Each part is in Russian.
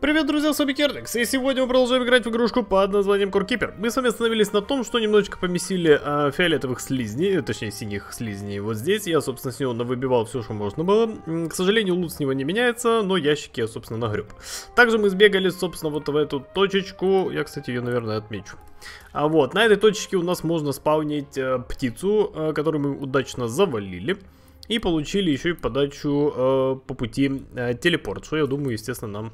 Привет, друзья, с вами Керникс, и сегодня мы продолжаем играть в игрушку под названием Core Мы с вами остановились на том, что немножечко помесили а, фиолетовых слизней, э, точнее синих слизней вот здесь. Я, собственно, с него навыбивал все, что можно было. К сожалению, лут с него не меняется, но ящики я, собственно, нагреб. Также мы сбегали, собственно, вот в эту точечку. Я, кстати, ее, наверное, отмечу. А вот, на этой точечке у нас можно спаунить а, птицу, а, которую мы удачно завалили. И получили еще и подачу э, по пути э, телепорт, что я думаю, естественно, нам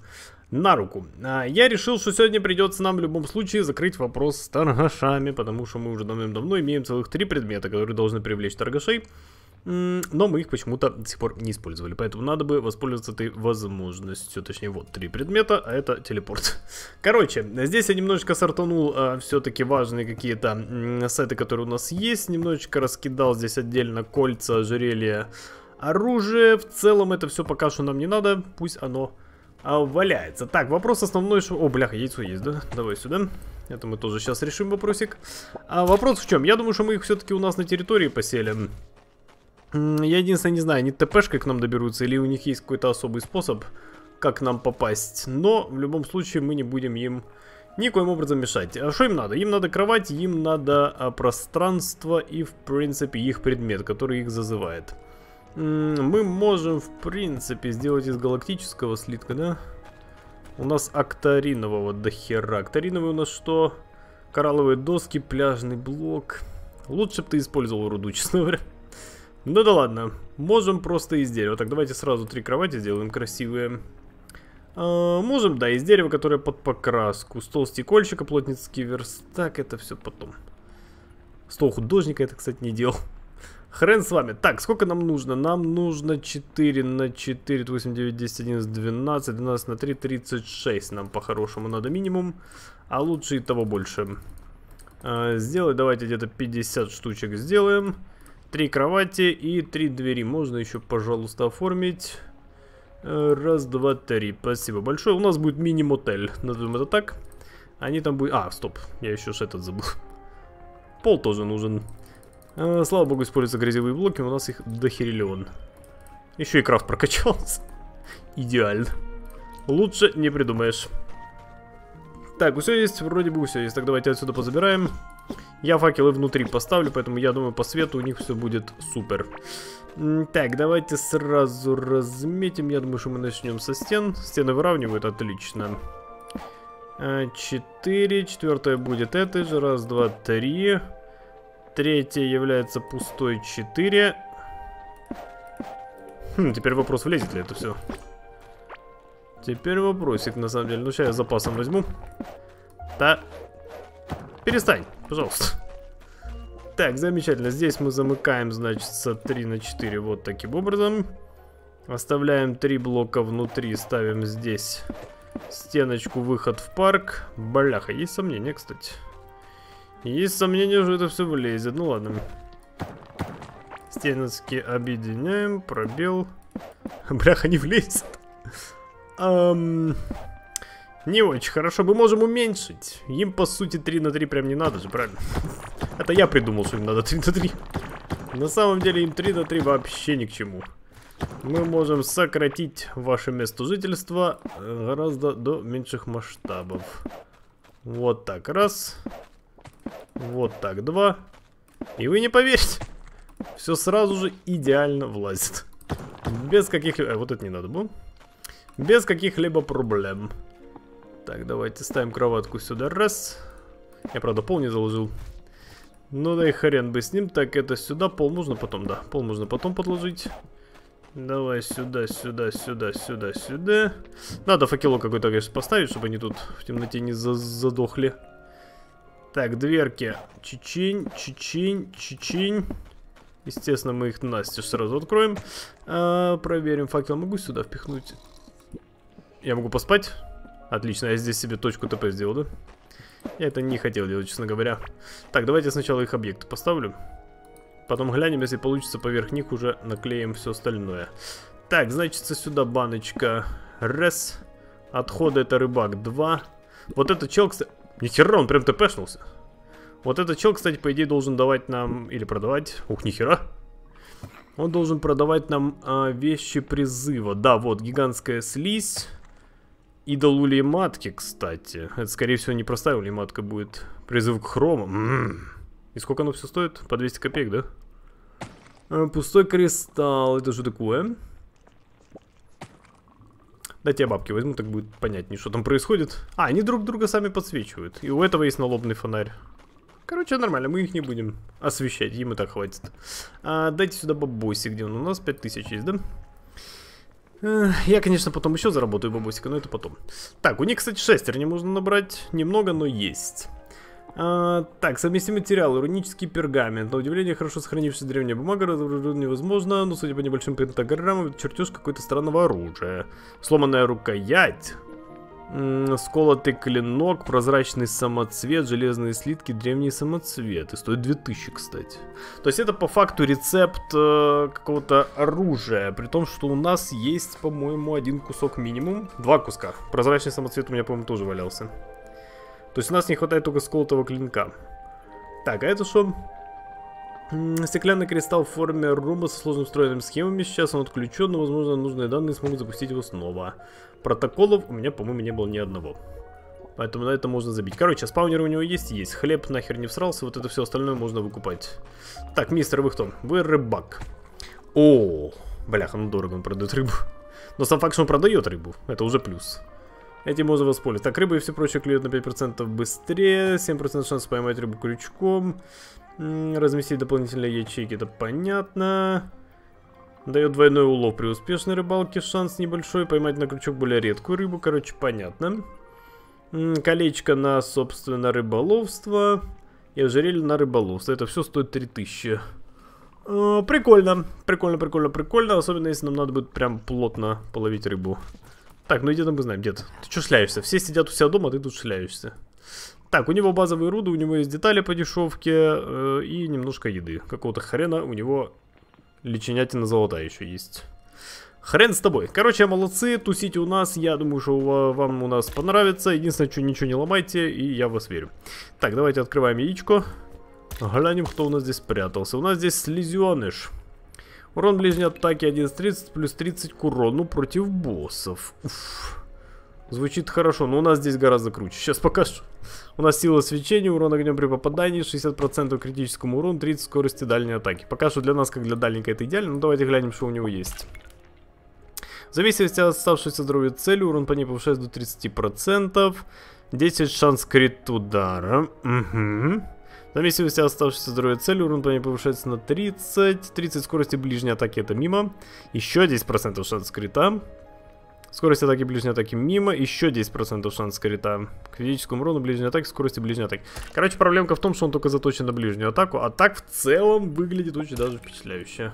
на руку. А, я решил, что сегодня придется нам в любом случае закрыть вопрос с торгашами, потому что мы уже давным-давно имеем целых три предмета, которые должны привлечь торгашей. Но мы их почему-то до сих пор не использовали, поэтому надо бы воспользоваться этой возможностью. Точнее, вот три предмета, а это телепорт. Короче, здесь я немножечко сортанул а, все-таки важные какие-то сеты, которые у нас есть. Немножечко раскидал здесь отдельно кольца, ожерелья, оружие. В целом это все пока что нам не надо, пусть оно а, валяется. Так, вопрос основной, что... О, бляха, яйцо есть, да? Давай сюда. Это мы тоже сейчас решим вопросик. А вопрос в чем? Я думаю, что мы их все-таки у нас на территории поселим. Я единственное не знаю, они ТПшкой к нам доберутся или у них есть какой-то особый способ, как нам попасть. Но в любом случае мы не будем им никоим образом мешать. А что им надо? Им надо кровать, им надо а, пространство и в принципе их предмет, который их зазывает. Мы можем, в принципе, сделать из галактического слитка, да? У нас акторинового до хера. Акториновый у нас что? Коралловые доски, пляжный блок. Лучше бы ты использовал руду, честно говоря. Ну да ладно, можем просто из дерева. Так, давайте сразу три кровати сделаем красивые. А, можем, да, из дерева, которое под покраску. Стол стекольщика, плотницкий верстак, это все потом. Стол художника это, кстати, не делал. Хрен с вами. Так, сколько нам нужно? Нам нужно 4 на 4, 8, 9, 10, 11, 12, 12 на 3, 36 нам по-хорошему надо минимум. А лучше и того больше. А, сделать давайте где-то 50 штучек сделаем. 3 кровати и 3 двери. Можно еще, пожалуйста, оформить. Э, раз, два, три. Спасибо большое. У нас будет мини-мотель. Назовем это так. Они там будут... А, стоп. Я еще этот забыл. Пол тоже нужен. Э, слава богу, используются грязевые блоки, у нас их дохериллион. Еще и крафт прокачался. Идеально. Лучше не придумаешь. Так, все есть, вроде бы все есть. Так, давайте отсюда позабираем. Я факелы внутри поставлю, поэтому я думаю, по свету у них все будет супер. Так, давайте сразу разметим. Я думаю, что мы начнем со стен. Стены выравнивают, отлично. Э, четыре, четвертое будет это же. Раз, два, три. Третья является пустой 4. Хм, теперь вопрос, влезет ли это все. Теперь вопросик, на самом деле. Ну, сейчас я запасом возьму. Да. Перестань, пожалуйста. Так, замечательно. Здесь мы замыкаем, значит, с 3 на 4 вот таким образом. Оставляем 3 блока внутри, ставим здесь стеночку, выход в парк. Бляха, есть сомнения, кстати. Есть сомнения, что это все влезет. Ну ладно. Стеночки объединяем. Пробел. Бляха, не влезет. Эм... Не очень хорошо. Мы можем уменьшить. Им, по сути, 3 на 3 прям не надо же, правильно? Это я придумал, что им надо 3 на 3. На самом деле им 3 на 3 вообще ни к чему. Мы можем сократить ваше место жительства э, гораздо до меньших масштабов. Вот так, раз. Вот так, два. И вы не поверите, все сразу же идеально влазит. Без каких-либо... А, вот это не надо было. Без каких-либо проблем. Так, давайте ставим кроватку сюда. Раз. Я, правда, пол не заложил. Ну да и хрен бы с ним. Так, это сюда. Пол можно потом, да. Пол можно потом подложить. Давай сюда, сюда, сюда, сюда, сюда. Надо факелок какой-то, конечно, поставить, чтобы они тут в темноте не за задохли. Так, дверки. Чичинь, чичинь, чичинь. Естественно, мы их настежь сразу откроем. А, проверим факел. Могу сюда впихнуть? Я могу поспать? Отлично, я здесь себе точку ТП сделал, да? Я это не хотел делать, честно говоря. Так, давайте сначала их объекты поставлю. Потом глянем, если получится, поверх них уже наклеим все остальное. Так, значит, сюда баночка. Раз. Отходы это рыбак. Два. Вот этот чел, кстати... Нихера, он прям тпшнулся. Вот этот чел, кстати, по идее должен давать нам... Или продавать... Ух, нихера. Он должен продавать нам а, вещи призыва. Да, вот, гигантская слизь. Идол улей матки, кстати. Это, скорее всего, не простая улей матка будет. Призыв к хрому. М -м -м. И сколько оно все стоит? По 200 копеек, да? А, пустой кристалл. Это что такое? Дайте я бабки возьму, так будет понятнее, что там происходит. А, они друг друга сами подсвечивают. И у этого есть налобный фонарь. Короче, нормально, мы их не будем освещать, им и так хватит. А, дайте сюда бабоси, где он у нас? 5000 есть, да? Я, конечно, потом еще заработаю бабосика, но это потом. Так, у них, кстати, шестер не можно набрать. Немного, но есть. А, так, совместимый материал, рунический пергамент. На удивление, хорошо сохранившаяся древняя бумага, разоружить невозможно, но судя по небольшим пентаграммам, чертеж какой-то странного оружия. Сломанная рукоять, сколотый клинок, прозрачный самоцвет, железные слитки, древний самоцвет. И стоит 2000, кстати. То есть это по факту рецепт э, какого-то оружия. При том, что у нас есть, по-моему, один кусок минимум. Два куска. Прозрачный самоцвет у меня, по-моему, тоже валялся. То есть у нас не хватает только сколотого клинка. Так, а это что? Стеклянный кристалл в форме ромба со сложным встроенными схемами. Сейчас он отключен, но, возможно, нужные данные смогут запустить его снова. Протоколов у меня, по-моему, не было ни одного. Поэтому на это можно забить. Короче, спаунер у него есть? Есть. Хлеб нахер не всрался, вот это все остальное можно выкупать. Так, мистер, вы кто? Вы рыбак. О, бляха, ну дорого он продает рыбу. Но сам факт, что он продает рыбу, это уже плюс. Этим можно воспользоваться. Так, рыба и все прочее клюют на 5% быстрее. 7% шанс поймать рыбу крючком. Разместить дополнительные ячейки, это понятно. Дает двойной улов при успешной рыбалке. Шанс небольшой. Поймать на крючок более редкую рыбу. Короче, понятно. Колечко на, собственно, рыболовство. И ожерелье на рыболовство. Это все стоит 3000. Э, прикольно. Прикольно, прикольно, прикольно. Особенно, если нам надо будет прям плотно половить рыбу. Так, ну там мы знаем, дед. Ты что шляешься? Все сидят у себя дома, а ты тут шляешься. Так, у него базовые руды, у него есть детали по дешевке э, и немножко еды. Какого-то хрена у него личинятина золотая еще есть. Хрен с тобой. Короче, молодцы, тусите у нас. Я думаю, что вам у нас понравится. Единственное, что ничего не ломайте, и я вас верю. Так, давайте открываем яичко. Глянем, кто у нас здесь спрятался. У нас здесь слезеныш. Урон ближней атаки 11.30 плюс 30 к урону против боссов. Уф. Звучит хорошо, но у нас здесь гораздо круче. Сейчас покажу. У нас сила свечения, урон огнем при попадании, 60% критическому урону, 30 скорости дальней атаки. Пока что для нас, как для дальника, это идеально. Но давайте глянем, что у него есть. В зависимости от оставшейся здоровья цели, урон по ней повышается до 30%. 10 шанс крит удара. Угу. В зависимости от оставшейся здоровья цели, урон по ней повышается на 30. 30 скорости ближней атаки это мимо. Еще 10% шанс крита. Скорость атаки ближней атаки мимо. Еще 10% шанс крита. К физическому урону ближней атаки, скорости ближней атаки. Короче, проблемка в том, что он только заточен на ближнюю атаку. А так в целом выглядит очень даже впечатляюще.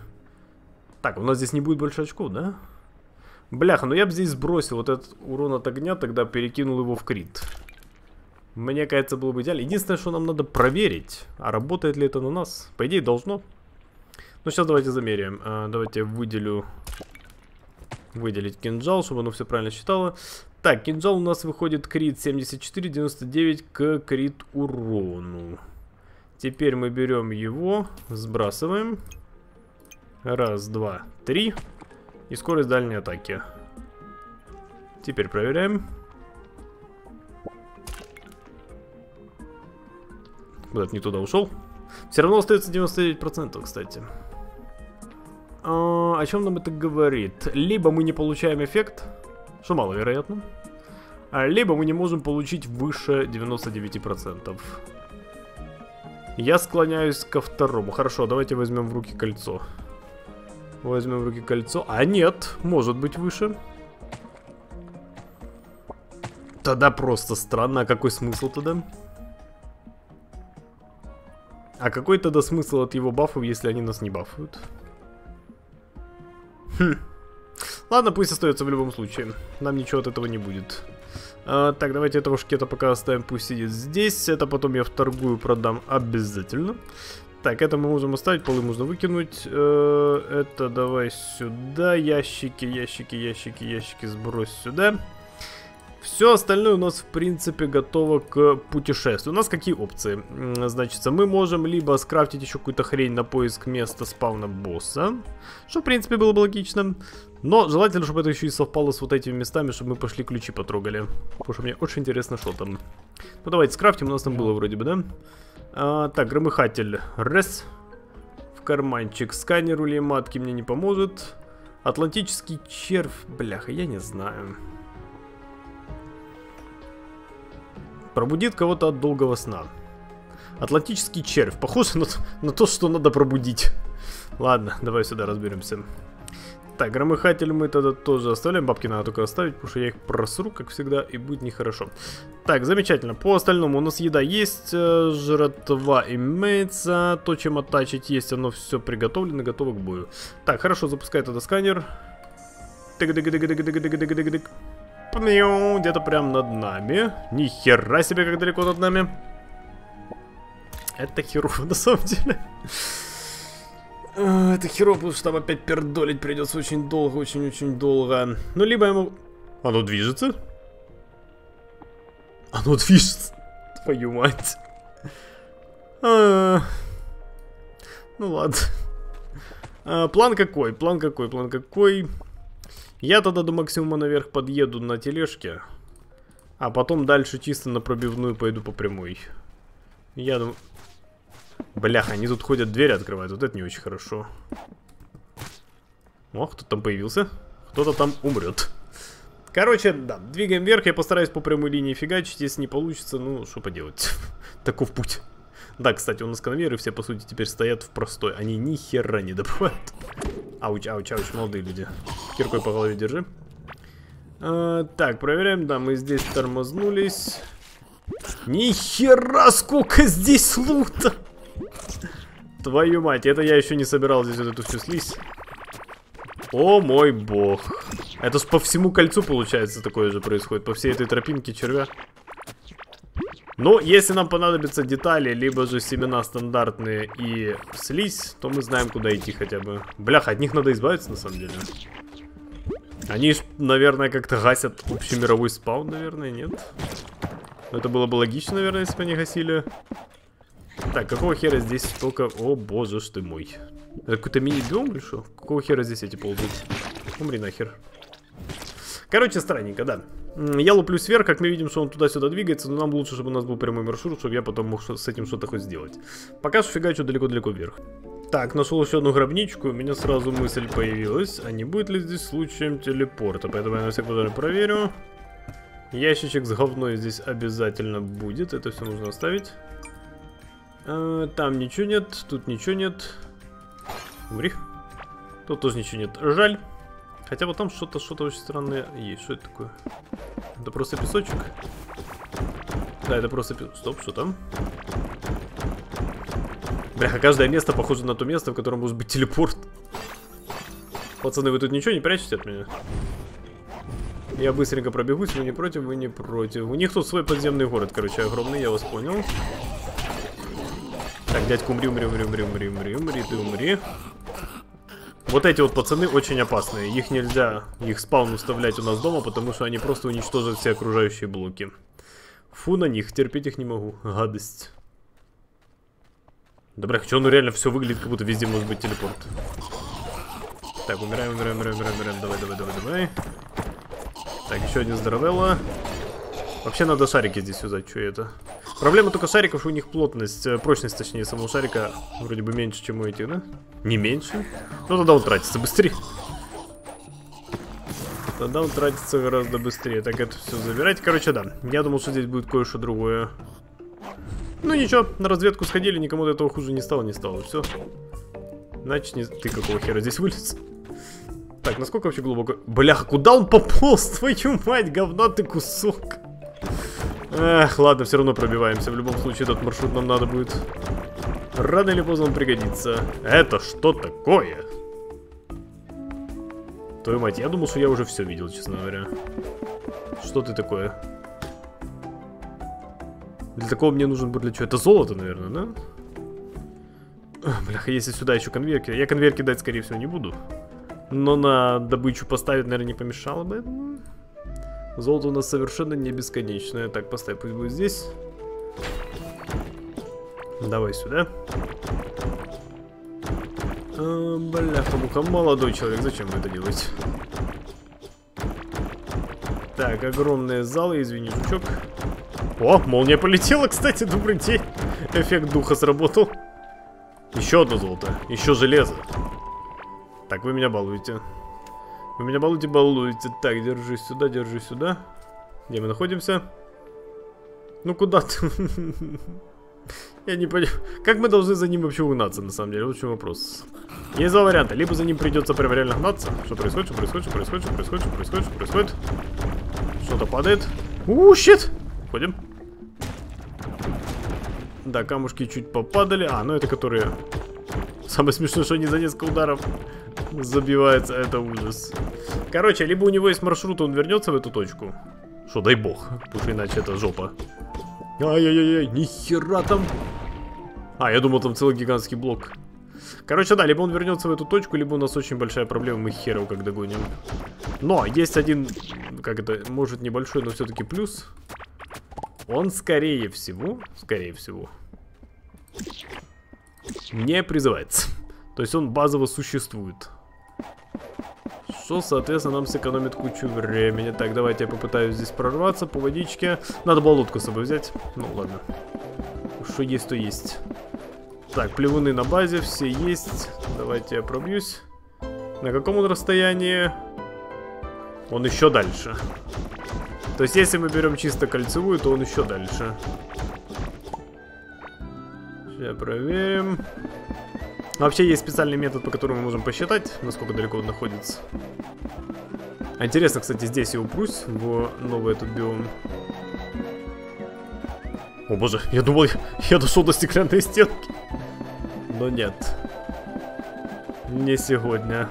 Так, у нас здесь не будет больше очков, да? Бляха, ну я бы здесь сбросил вот этот урон от огня, тогда перекинул его в крит. Мне кажется, было бы идеально. Единственное, что нам надо проверить, а работает ли это на нас. По идее, должно. Ну, сейчас давайте замеряем. А, давайте выделю... Выделить кинжал, чтобы оно все правильно считало. Так, кинжал у нас выходит крит 74-99 к крит урону. Теперь мы берем его, сбрасываем. Раз, два, три. И скорость дальней атаки. Теперь проверяем. Куда-то не туда ушел. Все равно остается 99%, кстати. А, о чем нам это говорит? Либо мы не получаем эффект, что маловероятно. А, либо мы не можем получить выше 99%. Я склоняюсь ко второму. Хорошо, давайте возьмем в руки кольцо. Возьмем в руки кольцо. А нет, может быть выше. Тогда просто странно. А какой смысл тогда? А какой тогда смысл от его бафов, если они нас не бафуют? Хм. Ладно, пусть остается в любом случае. Нам ничего от этого не будет. А, так, давайте этого шкета пока оставим, пусть сидит здесь. Это потом я в торгую продам обязательно. Так, это мы можем оставить, полы можно выкинуть. Э, это давай сюда. Ящики, ящики, ящики, ящики сбрось сюда. Все остальное у нас, в принципе, готово к путешествию. У нас какие опции? Значит, мы можем либо скрафтить еще какую-то хрень на поиск места спавна босса, что, в принципе, было бы логично. Но желательно, чтобы это еще и совпало с вот этими местами, чтобы мы пошли ключи потрогали. Потому что мне очень интересно, что там. Ну, давайте скрафтим, у нас там было вроде бы, да? А, так, громыхатель. Раз. В карманчик. Сканер улей матки мне не поможет. Атлантический червь. Бляха, я не знаю. Пробудит кого-то от долгого сна. Атлантический червь. Похоже на, на то, что надо пробудить. Ладно, давай сюда разберемся. Так, громыхатель мы тогда тоже оставляем. Бабки надо только оставить, потому что я их просру, как всегда, и будет нехорошо. Так, замечательно. По остальному у нас еда есть, э, жратва имеется, то, чем оттачить есть, оно все приготовлено, готово к бою. Так, хорошо, запускай тогда сканер. Где-то прям над нами. Ни хера себе, как далеко над нами. Это херово, на самом деле. А, это херово, потому что там опять пердолить придется очень долго, очень-очень долго. Ну, либо ему... Оно движется? Оно движется. Твою мать. А... Ну ладно. А, план какой? План какой? План какой? Я тогда до максимума наверх подъеду на тележке. А потом дальше чисто на пробивную пойду по прямой. Я думаю... Бляха, они тут ходят, двери открывают. Вот это не очень хорошо. О, кто там появился? Кто-то там умрет. Короче, да, двигаем вверх. Я постараюсь по прямой линии фигачить. Если не получится, ну, что поделать. Таков путь. Да, кстати, у нас конвейеры все, по сути, теперь стоят в простой. Они ни хера не добывают. Ауч, ауч, ауч, молодые люди. Киркой по голове держи. А, так, проверяем. Да, мы здесь тормознулись. Ни хера, сколько здесь лута! Твою мать, это я еще не собирал здесь вот эту всю слизь. О мой бог. Это ж по всему кольцу, получается, такое же происходит. По всей этой тропинке червя. Но если нам понадобятся детали, либо же семена стандартные и слизь, то мы знаем, куда идти хотя бы. Блях, от них надо избавиться, на самом деле. Они, наверное, как-то гасят общемировой спаун, наверное, нет? Это было бы логично, наверное, если бы они гасили. Так, какого хера здесь столько... О, боже ж ты мой. Это какой-то мини-биом или что? Какого хера здесь эти ползают? Умри нахер. Короче, странненько, да. Я луплю сверх, как мы видим, что он туда-сюда двигается, но нам лучше, чтобы у нас был прямой маршрут, чтобы я потом мог с этим что-то хоть сделать. Пока что фигачу далеко-далеко вверх. Так, нашел еще одну гробничку, у меня сразу мысль появилась, а не будет ли здесь случаем телепорта, поэтому я на всякий случай проверю. Ящичек с говной здесь обязательно будет, это все нужно оставить. А, там ничего нет, тут ничего нет. Умри. Тут тоже ничего нет. Жаль. Хотя вот там что-то что-то очень странное есть. Что это такое? Это просто песочек? Да, это просто песочек. Стоп, что там? Бляха, каждое место похоже на то место, в котором может быть телепорт. Пацаны, вы тут ничего не прячете от меня? Я быстренько пробегусь, вы не против, вы не против. У них тут свой подземный город, короче, огромный, я вас понял. Так, дядька, умри, умри, умри, умри, умри, умри, ты умри. Вот эти вот пацаны очень опасные. Их нельзя, их спаун уставлять у нас дома, потому что они просто уничтожат все окружающие блоки. Фу на них, терпеть их не могу. Гадость. Да, бля, что ну реально все выглядит, как будто везде может быть телепорт. Так, умираем, умираем, умираем, умираем, умираем. Давай, давай, давай, давай. Так, еще один здоровелла. Вообще надо шарики здесь взять, что это? Проблема только шариков, у них плотность, э, прочность, точнее, самого шарика вроде бы меньше, чем у этих, да? Не меньше? Ну тогда он тратится быстрее. Тогда он тратится гораздо быстрее. Так, это все забирать. Короче, да. Я думал, что здесь будет кое-что другое. Ну ничего, на разведку сходили, никому до этого хуже не стало, не стало. Все. Значит, не... ты какого хера здесь вылез? Так, насколько вообще глубоко? Бляха, куда он пополз? Твою мать, говно ты кусок. Эх, ладно, все равно пробиваемся. В любом случае, этот маршрут нам надо будет. Рано или поздно он пригодится. Это что такое? Твою мать, я думал, что я уже все видел, честно говоря. Что ты такое? Для такого мне нужен будет для чего? Это золото, наверное, да? Бляха, если сюда еще конвейер... Я конвейер кидать, скорее всего, не буду. Но на добычу поставить, наверное, не помешало бы. Золото у нас совершенно не бесконечное. Так, поставь, пусть будет здесь. Давай сюда. А, бляха-муха, молодой человек, зачем вы это делаете? Так, огромные залы, извини, жучок. О, молния полетела, кстати, добрый день. Эффект духа сработал. Еще одно золото, еще железо. Так, вы меня балуете. Вы меня балуете, балуете. Так, держись сюда, держись сюда. Где мы находимся? Ну куда ты? Я не понимаю. Как мы должны за ним вообще угнаться, на самом деле? Вот в чем вопрос. Есть два варианта. Либо за ним придется прям реально гнаться. Что происходит, что происходит, что происходит, что происходит, что происходит, что происходит. Что-то падает. У, щит! Ходим. Да, камушки чуть попадали. А, ну это которые... Самое смешное, что они за несколько ударов забивается. Это ужас. Короче, либо у него есть маршрут, он вернется в эту точку. Что, дай бог. Потому иначе это жопа. Ай-яй-яй, нихера там. А, я думал, там целый гигантский блок. Короче, да, либо он вернется в эту точку, либо у нас очень большая проблема, мы херов как догоним. Но есть один, как это, может небольшой, но все-таки плюс. Он скорее всего, скорее всего, не призывается. То есть он базово существует. Что, соответственно, нам сэкономит кучу времени. Так, давайте я попытаюсь здесь прорваться по водичке. Надо было лодку с собой взять. Ну, ладно. Что есть, то есть. Так, плевуны на базе, все есть. Давайте я пробьюсь. На каком он расстоянии? Он еще дальше. То есть, если мы берем чисто кольцевую, то он еще дальше. Сейчас проверим. Вообще есть специальный метод, по которому мы можем посчитать, насколько далеко он находится. А интересно, кстати, здесь я упрусь в новый этот биом. О боже, я думал, я дошел до стеклянной стенки. Но нет. Не сегодня.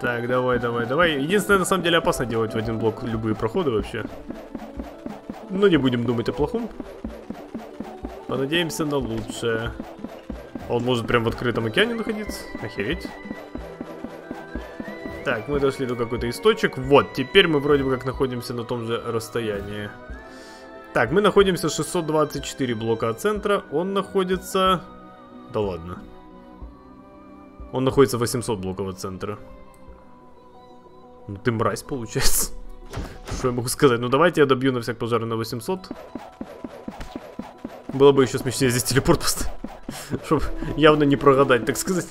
Так, давай, давай, давай. Единственное, на самом деле, опасно делать в один блок любые проходы вообще. Но не будем думать о плохом. Понадеемся на лучшее. Он может прям в открытом океане находиться. Охереть. Так, мы дошли до какой-то источек. Вот, теперь мы вроде бы как находимся на том же расстоянии. Так, мы находимся 624 блока от центра. Он находится... Да ладно. Он находится 800 блоков от центра. Ну ты мразь, получается. Что я могу сказать? Ну давайте я добью на всяк пожар на 800. Было бы еще смешнее здесь телепорт поставить. Чтобы явно не прогадать, так сказать.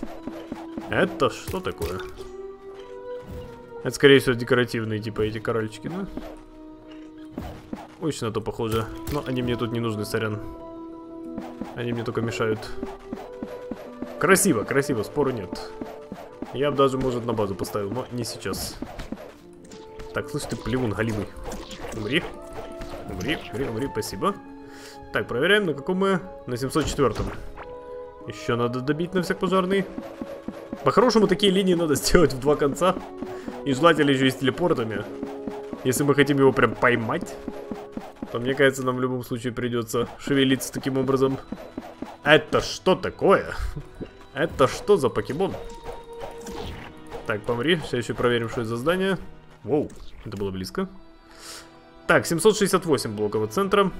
Это что такое? Это, скорее всего, декоративные, типа, эти корольчики, да? Очень на то похоже. Но они мне тут не нужны, сорян. Они мне только мешают. Красиво, красиво, спору нет. Я бы даже, может, на базу поставил, но не сейчас. Так, слышь ты, плевун галимый. Умри. Умри, умри, умри, спасибо. Так, проверяем, на каком мы? На 704-м. Еще надо добить на всяк пожарный. По-хорошему, такие линии надо сделать в два конца. И желательно еще и с телепортами. Если мы хотим его прям поймать, то мне кажется, нам в любом случае придется шевелиться таким образом. Это что такое? Это что за покемон? Так, помри. Сейчас еще проверим, что это за здание. Воу, это было близко. Так, 768 блоков от центра.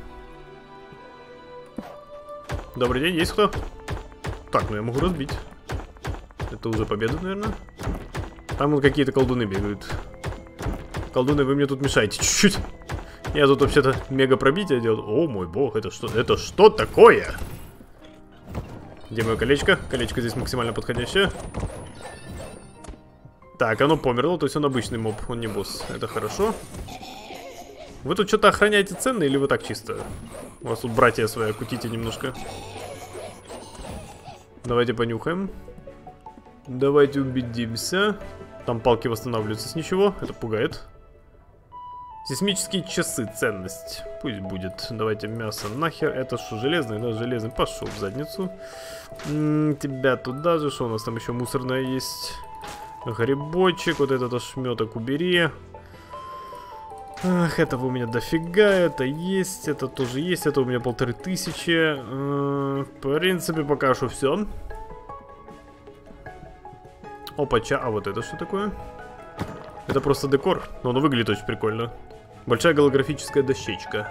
Добрый день, есть кто? Так, ну я могу разбить. Это уже победа, наверное. Там вот какие-то колдуны бегают. Колдуны, вы мне тут мешаете чуть-чуть. Я тут вообще-то мега пробитие делал. О мой бог, это что? Это что такое? Где мое колечко? Колечко здесь максимально подходящее. Так, оно померло, то есть он обычный моб, он не босс. Это хорошо. Вы тут что-то охраняете ценные или вы так чисто? У вас тут братья свои, кутите немножко. Давайте понюхаем. Давайте убедимся. Там палки восстанавливаются с ничего. Это пугает. Сейсмические часы, ценность. Пусть будет. Давайте мясо нахер. Это что, железный? Да, железный. Пошел в задницу. М -м, тебя туда же. Что у нас там еще мусорное есть? Грибочек. Вот этот ошметок убери. Ах, этого у меня дофига, это есть, это тоже есть, это у меня полторы тысячи. Э, в принципе, пока что все. Опача, а вот это что такое? Это просто декор, но оно выглядит очень прикольно. Большая голографическая дощечка.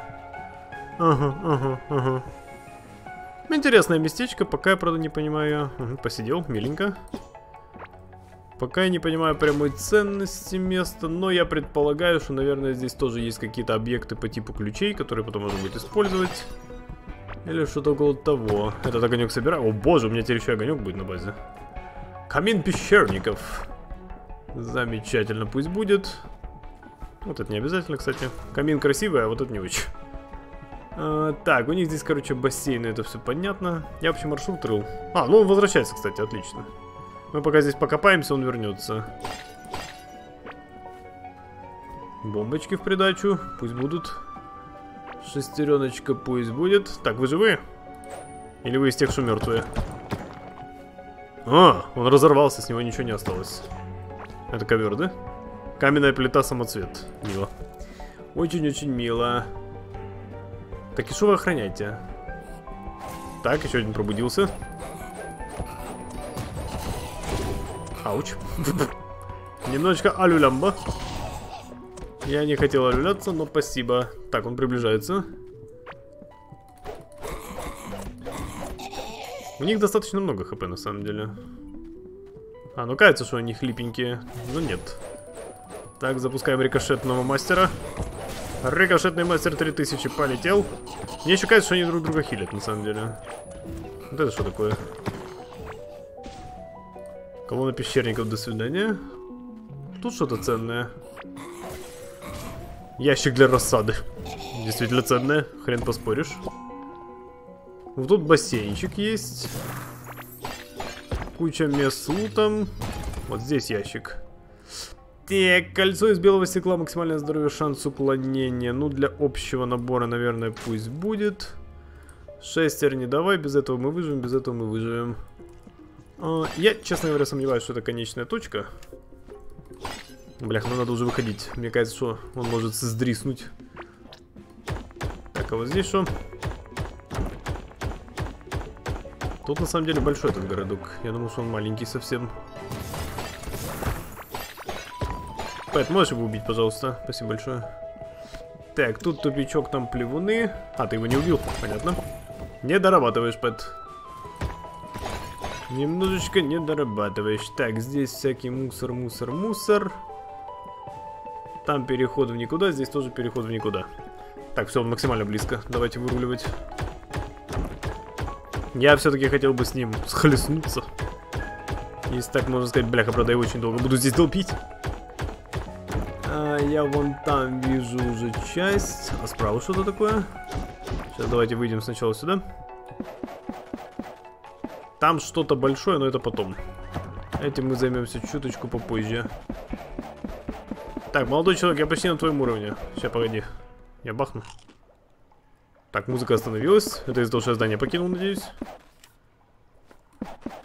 Ага, ага, ага. Интересное местечко, пока я, правда, не понимаю. Посидел, миленько. Пока я не понимаю прямой ценности места, но я предполагаю, что, наверное, здесь тоже есть какие-то объекты по типу ключей, которые потом можно будет использовать. Или что-то около того. Этот огонек собираю. О боже, у меня теперь еще огонек будет на базе. Камин пещерников. Замечательно, пусть будет. Вот это не обязательно, кстати. Камин красивый, а вот это не очень. А, так, у них здесь, короче, бассейны, это все понятно. Я вообще маршрут рыл. А, ну он возвращается, кстати, отлично. Мы пока здесь покопаемся, он вернется. Бомбочки в придачу, пусть будут. Шестереночка пусть будет. Так, вы живые? Или вы из тех, что мертвые? А, он разорвался, с него ничего не осталось. Это ковер, да? Каменная плита самоцвет. Мило. Очень-очень мило. Так, и что вы охраняете? Так, еще один пробудился. Ауч. Немножечко алюлямба. Я не хотел алюляться, но спасибо. Так, он приближается. У них достаточно много хп, на самом деле. А, ну кажется, что они хлипенькие. Но нет. Так, запускаем рикошетного мастера. Рикошетный мастер 3000 полетел. Мне еще кажется, что они друг друга хилят, на самом деле. Вот это что такое? Колонна пещерников, до свидания. Тут что-то ценное. Ящик для рассады. Действительно ценное, хрен поспоришь. Вот тут бассейнчик есть. Куча мест лутом. Вот здесь ящик. Так, кольцо из белого стекла, максимальное здоровье, шанс уклонения. Ну, для общего набора, наверное, пусть будет. Шестерни давай, без этого мы выживем, без этого мы выживем. А, я, честно говоря, сомневаюсь, что это конечная точка. Блях, ну надо уже выходить. Мне кажется, что он может сдриснуть. Так, а вот здесь что? Тут на самом деле большой этот городок. Я думал, что он маленький совсем. Пэт, можешь его убить, пожалуйста? Спасибо большое. Так, тут тупичок, там плевуны. А, ты его не убил, понятно. Не дорабатываешь, Пэт. Немножечко не дорабатываешь. Так, здесь всякий мусор, мусор, мусор. Там переход в никуда, здесь тоже переход в никуда. Так, все, максимально близко. Давайте выруливать. Я все-таки хотел бы с ним схлестнуться. Если так можно сказать, бляха, правда, я очень долго буду здесь долпить. А, я вон там вижу уже часть. А справа что-то такое? Сейчас давайте выйдем сначала сюда. Там что-то большое, но это потом. Этим мы займемся чуточку попозже. Так, молодой человек, я почти на твоем уровне. Сейчас, погоди. Я бахну. Так, музыка остановилась. Это из-за того, что я здание покинул, надеюсь.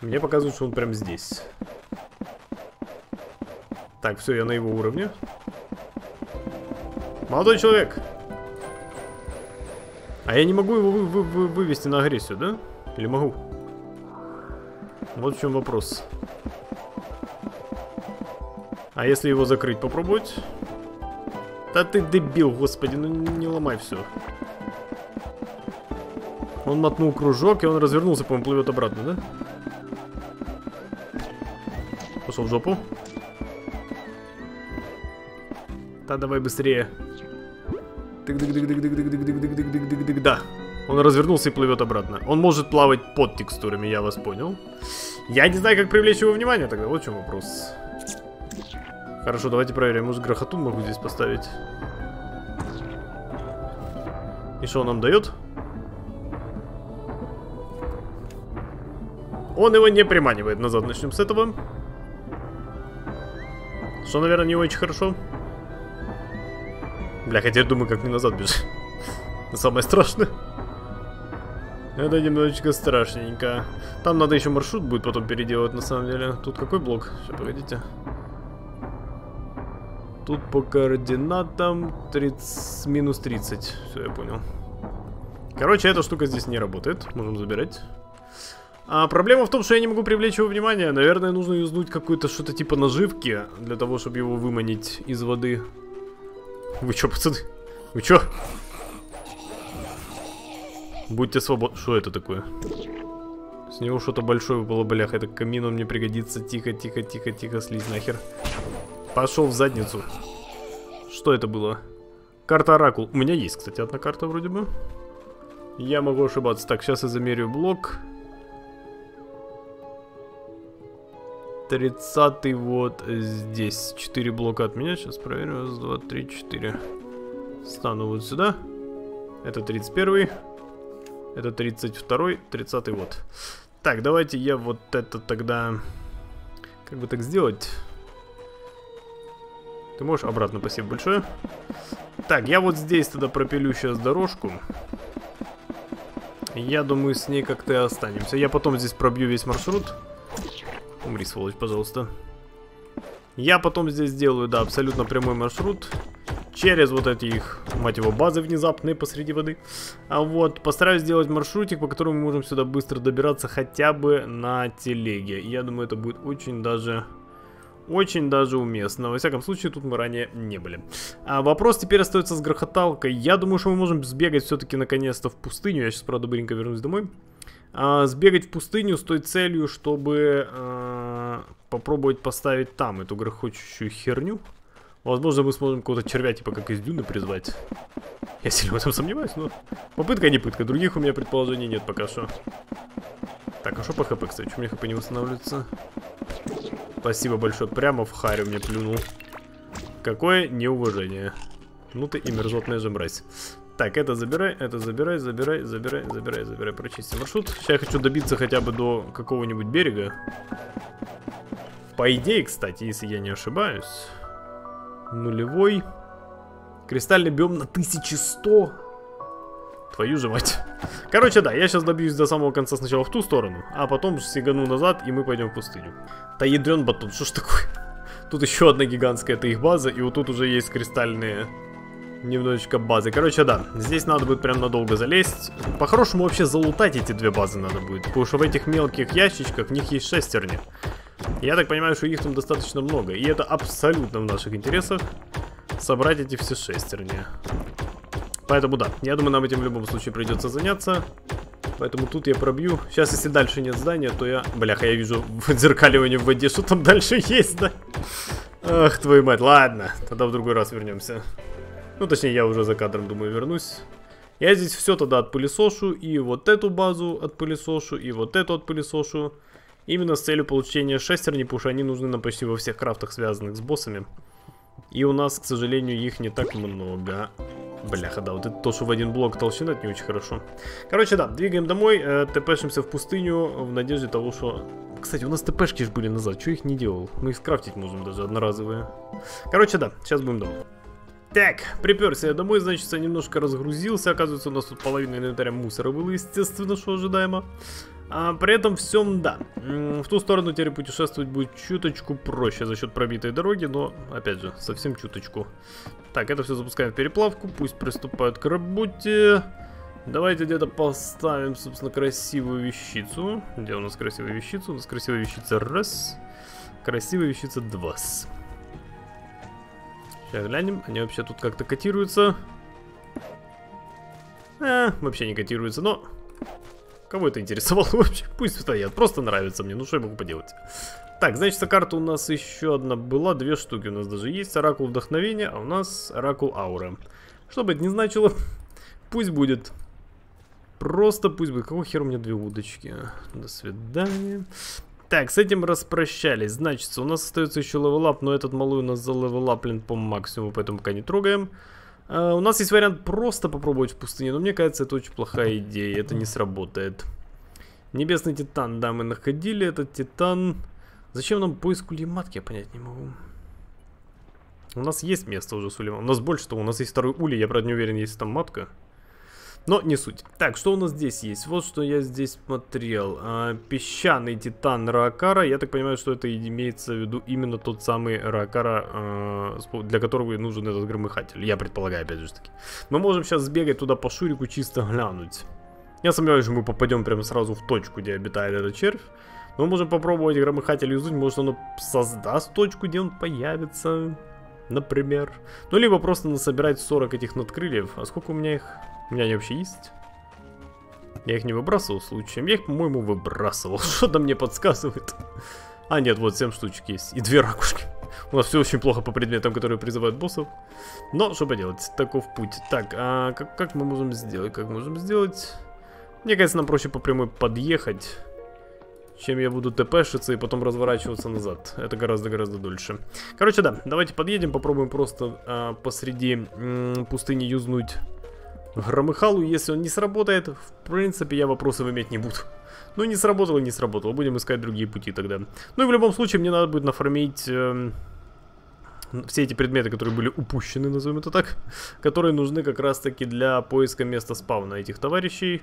Мне показывают, что он прям здесь. Так, все, я на его уровне. Молодой человек! А я не могу его вы вы вы вывести на агрессию, да? Или могу? Вот в чем вопрос. А если его закрыть, попробовать? Да ты дебил, господи, ну не ломай все. Он мотнул кружок, и он развернулся, по-моему, плывет обратно, да? Пошел в жопу. Да, давай быстрее. Да. Он развернулся и плывет обратно. Он может плавать под текстурами, я вас понял. Я не знаю, как привлечь его внимание тогда. Вот в чем вопрос. Хорошо, давайте проверим. Может, грохотун могу здесь поставить. И что он нам дает? Он его не приманивает. Назад начнем с этого. Что, наверное, не очень хорошо. Бля, хотя думаю, как мне назад бежать. Самое страшное. Это немножечко страшненько. Там надо еще маршрут будет потом переделать, на самом деле. Тут какой блок? Сейчас, погодите. Тут по координатам 30, минус 30. Все, я понял. Короче, эта штука здесь не работает. Можем забирать. А проблема в том, что я не могу привлечь его внимание. Наверное, нужно юзнуть какую-то что-то типа наживки, для того, чтобы его выманить из воды. Вы чё, пацаны? Вы чё? Будьте свободны. Что это такое? С него что-то большое выпало, блях. Это камин, он мне пригодится. Тихо, тихо, тихо, тихо, слизь нахер. Пошел в задницу. Что это было? Карта Оракул. У меня есть, кстати, одна карта вроде бы. Я могу ошибаться. Так, сейчас я замерю блок. 30 вот здесь. 4 блока от меня. Сейчас проверим. Раз, два, три, четыре. Стану вот сюда. Это 31 Это 32 30 вот. Так, давайте я вот это тогда... Как бы так сделать? Ты можешь обратно, спасибо большое. Так, я вот здесь тогда пропилю сейчас дорожку. Я думаю, с ней как-то и останемся. Я потом здесь пробью весь маршрут. Умри, сволочь, пожалуйста. Я потом здесь сделаю, да, абсолютно прямой маршрут. Через вот эти их, мать его, базы внезапные посреди воды. А вот, постараюсь сделать маршрутик, по которому мы можем сюда быстро добираться хотя бы на телеге. Я думаю, это будет очень даже очень даже уместно. Во всяком случае, тут мы ранее не были. А вопрос теперь остается с грохоталкой. Я думаю, что мы можем сбегать все-таки наконец-то в пустыню. Я сейчас, правда, быренько вернусь домой. А, сбегать в пустыню с той целью, чтобы а, попробовать поставить там эту грохочущую херню. Возможно, мы сможем какого-то червя, типа как из дюны, призвать. Я сильно в этом сомневаюсь, но... Попытка не пытка. Других у меня предположений нет пока что. Так, а что по хп, кстати? Почему у меня хп не восстанавливается? Спасибо большое. Прямо в харю мне плюнул. Какое неуважение. Ну ты и мерзотная же мразь. Так, это забирай, это забирай, забирай, забирай, забирай, забирай, прочисти маршрут. Сейчас я хочу добиться хотя бы до какого-нибудь берега. По идее, кстати, если я не ошибаюсь. Нулевой. Кристальный биом на 1100. Твою же мать. Короче, да, я сейчас добьюсь до самого конца сначала в ту сторону, а потом сигану назад, и мы пойдем в пустыню. Да ядрен батон, что ж такое? Тут еще одна гигантская, это их база, и вот тут уже есть кристальные немножечко базы. Короче, да, здесь надо будет прям надолго залезть. По-хорошему вообще залутать эти две базы надо будет, потому что в этих мелких ящичках в них есть шестерни. Я так понимаю, что их там достаточно много, и это абсолютно в наших интересах собрать эти все шестерни. Поэтому да, я думаю, нам этим в любом случае придется заняться. Поэтому тут я пробью. Сейчас, если дальше нет здания, то я... Бляха, я вижу зеркаливание в воде. Что там дальше есть, да? Ах, твою мать. Ладно, тогда в другой раз вернемся. Ну, точнее, я уже за кадром, думаю, вернусь. Я здесь все тогда отпылесошу. И вот эту базу отпылесошу, и вот эту отпылесошу. Именно с целью получения шестерни, потому что они нужны нам почти во всех крафтах, связанных с боссами. И у нас, к сожалению, их не так много. Бляха, да, вот это то, что в один блок толщина, это не очень хорошо. Короче, да, двигаем домой, э, тпшимся в пустыню в надежде того, что... Кстати, у нас тпшки же были назад, что их не делал? Мы их скрафтить можем даже, одноразовые. Короче, да, сейчас будем дома. Так, приперся я домой, значит, я немножко разгрузился. Оказывается, у нас тут половина инвентаря мусора было, естественно, что ожидаемо. А при этом всем, да, в ту сторону теперь путешествовать будет чуточку проще за счет пробитой дороги, но, опять же, совсем чуточку. Так, это все запускаем в переплавку, пусть приступают к работе. Давайте где-то поставим, собственно, красивую вещицу. Где у нас красивая вещица? У нас красивая вещица раз, красивая вещица два. Сейчас глянем, они вообще тут как-то котируются. А, вообще не котируются, но Кого это интересовало вообще? Пусть стоят, просто нравится мне, ну что я могу поделать. Так, значит, карта у нас еще одна была, две штуки у нас даже есть. Оракул вдохновения, а у нас Оракул аура. Что бы это ни значило, пусть будет. Просто пусть будет. Какого хера у меня две удочки? До свидания. Так, с этим распрощались. Значит, у нас остается еще level up, но этот малой у нас за level up лен по максимуму, поэтому пока не трогаем. Uh, у нас есть вариант просто попробовать в пустыне, но мне кажется, это очень плохая идея, это не сработает. Небесный титан, да, мы находили этот титан. Зачем нам поиск ульяматки, я понять не могу. У нас есть место уже с ульем. У нас больше того, у нас есть второй улей, я, правда, не уверен, есть там матка. Но не суть. Так, что у нас здесь есть? Вот что я здесь смотрел. А, песчаный титан Раакара. Я так понимаю, что это имеется в виду именно тот самый Раакара, а, для которого нужен этот громыхатель. Я предполагаю, опять же таки. Мы можем сейчас сбегать туда по шурику, чисто глянуть. Я сомневаюсь, что мы попадем прямо сразу в точку, где обитает этот червь. Но мы можем попробовать громыхатель юзнуть, может оно создаст точку, где он появится, например. Ну, либо просто насобирать 40 этих надкрыльев. А сколько у меня их? У меня они вообще есть? Я их не выбрасывал случаем. Я их, по-моему, выбрасывал. Что-то мне подсказывает. А, нет, вот 7 штучек есть. И две ракушки. У нас все очень плохо по предметам, которые призывают боссов. Но, что поделать, таков путь. Так, а как, как мы можем сделать? Как можем сделать? Мне кажется, нам проще по прямой подъехать, чем я буду тпшиться и потом разворачиваться назад. Это гораздо-гораздо дольше. Короче, да, давайте подъедем, попробуем просто а, посреди пустыни юзнуть громыхалу. Если он не сработает, в принципе, я вопросов иметь не буду. Ну, не сработало, не сработало. Будем искать другие пути тогда. Ну и в любом случае, мне надо будет нафармить... Э, все эти предметы, которые были упущены, назовем это так, которые нужны как раз-таки для поиска места спавна этих товарищей.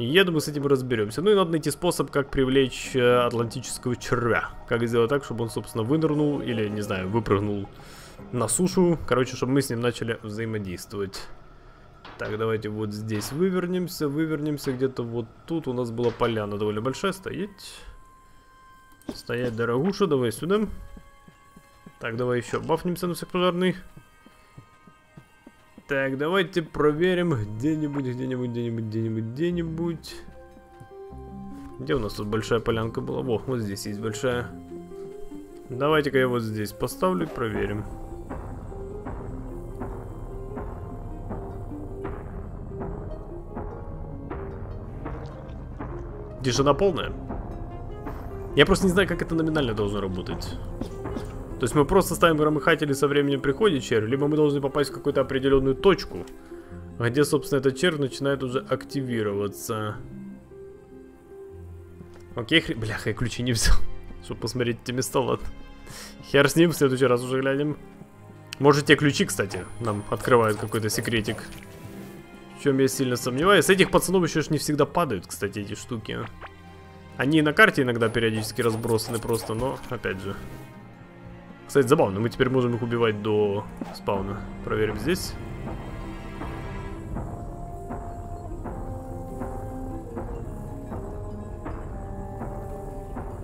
Я думаю, с этим разберемся. Ну и надо найти способ, как привлечь э, атлантического червя. Как сделать так, чтобы он, собственно, вынырнул или, не знаю, выпрыгнул на сушу. Короче, чтобы мы с ним начали взаимодействовать. Так, давайте вот здесь вывернемся, вывернемся где-то вот тут. У нас была поляна довольно большая. Стоять. Стоять, дорогуша, давай сюда. Так, давай еще бафнемся на всех пожарный. Так, давайте проверим где-нибудь, где-нибудь, где-нибудь, где-нибудь, где-нибудь. Где у нас тут большая полянка была? Во, вот здесь есть большая. Давайте-ка я вот здесь поставлю и проверим. Тишина полная. Я просто не знаю, как это номинально должно работать. То есть мы просто ставим громыхатель и со временем приходит червь, либо мы должны попасть в какую-то определенную точку, где, собственно, этот червь начинает уже активироваться. Окей, хр... бляха, я ключи не взял, чтобы посмотреть эти места, ладно. Хер с ним, в следующий раз уже глянем. Может, те ключи, кстати, нам открывают какой-то секретик. В чем я сильно сомневаюсь. Этих пацанов еще ж не всегда падают, кстати, эти штуки. Они на карте иногда периодически разбросаны просто, но, опять же. Кстати, забавно, мы теперь можем их убивать до спауна. Проверим здесь.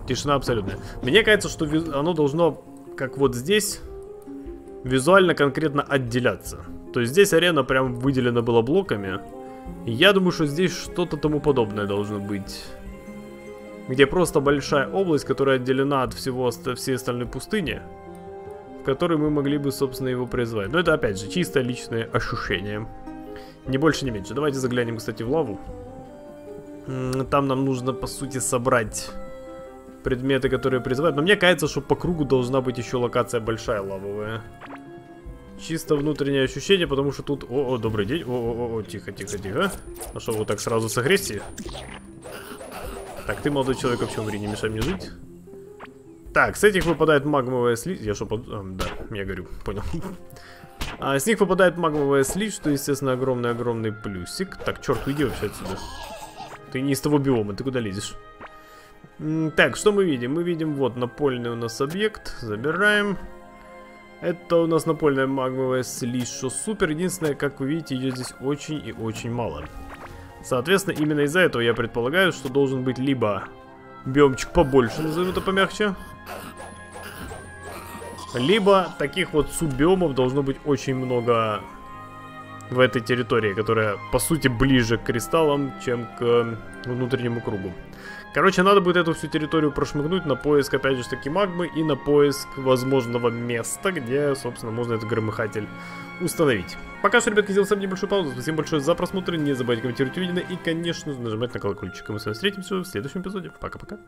Тишина абсолютная. Мне кажется, что оно должно, как вот здесь, визуально конкретно отделяться. То есть здесь арена прям выделена была блоками. я думаю, что здесь что-то тому подобное должно быть. Где просто большая область, которая отделена от всего всей остальной пустыни. В которой мы могли бы, собственно, его призвать. Но это, опять же, чисто личное ощущение. Не больше, не меньше. Давайте заглянем, кстати, в лаву. Там нам нужно, по сути, собрать предметы, которые призывают. Но мне кажется, что по кругу должна быть еще локация большая лавовая. Чисто внутреннее ощущение, потому что тут... О, о добрый день. О, о, о, тихо, тихо, тихо. А что, вот так сразу с агрессией? Так, ты, молодой человек, вообще умри, не мешай мне жить. Так, с этих выпадает магмовая слизь. Я что, под... а, да, я говорю, понял. А, с них выпадает магмовая слизь, что, естественно, огромный-огромный плюсик. Так, черт, уйди вообще отсюда. Ты не из того биома, ты куда лезешь? так, что мы видим? Мы видим, вот, напольный у нас объект. Забираем. Это у нас напольная магмовая слизь, что супер. Единственное, как вы видите, ее здесь очень и очень мало. Соответственно, именно из-за этого я предполагаю, что должен быть либо биомчик побольше, назовем это помягче. Либо таких вот суббиомов должно быть очень много в этой территории, которая, по сути, ближе к кристаллам, чем к внутреннему кругу. Короче, надо будет эту всю территорию прошмыгнуть на поиск, опять же, таки магмы и на поиск возможного места, где, собственно, можно этот громыхатель установить. Пока что, ребятки, сделал сам небольшую паузу. Спасибо большое за просмотр. Не забывайте комментировать видео и, конечно, нажимать на колокольчик. И мы с вами встретимся в следующем эпизоде. Пока-пока.